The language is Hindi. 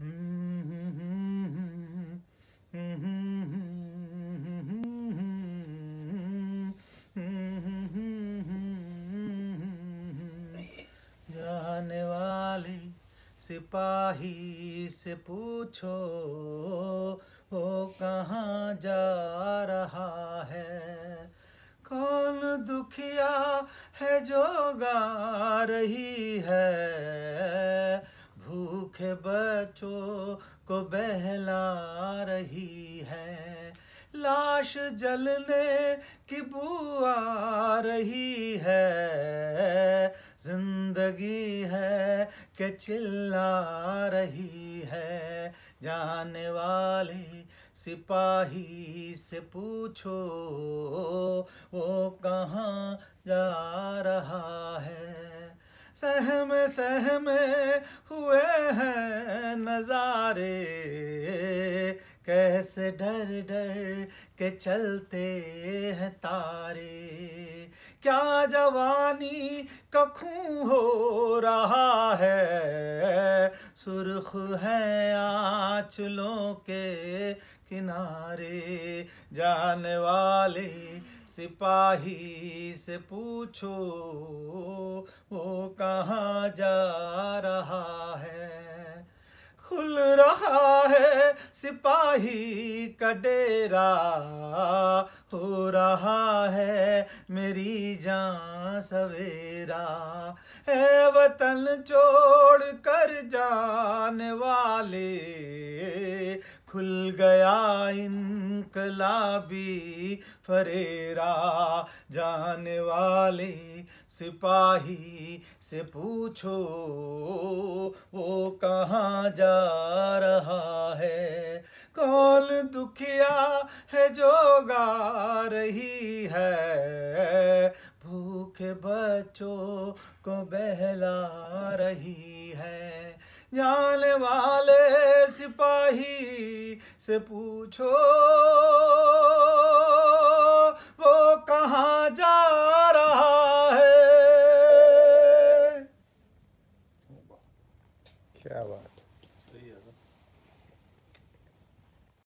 जाने वाली सिपाही से पूछो, वो कहाँ जा रहा है? कौन दुखिया है जो गा रही है? भूखे बच्चों को बहला रही है। लाश जलने की बू आ रही है। ज़िंदगी है के चिल्ला रही है। जाने वाली सिपाही से पूछो, वो कहाँ जा रहा है? सहम सहम हुए हैं नजारे। कैसे डर डर के चलते हैं तारे। क्या जवानी कखू हो रहा है? सुर्ख है आँचलों के किनारे। जाने वाले सिपाही से पूछो, वो कहाँ जा रहा है? खुल रहा है सिपाही का डेरा, हो रहा है मेरी जान। सवेरा, है वतन छोड़ कर जाने वाले। खुल गया इनकलाबी फरेरा, जाने वाले सिपाही से पूछो, वो कहाँ जा रहा है? कौन दुखिया है जो गा रही है? भूखे बच्चों को बहला रही है। जान वाले सिपाही से पूछो वो कहाँ जा रहा है? क्या बात सही है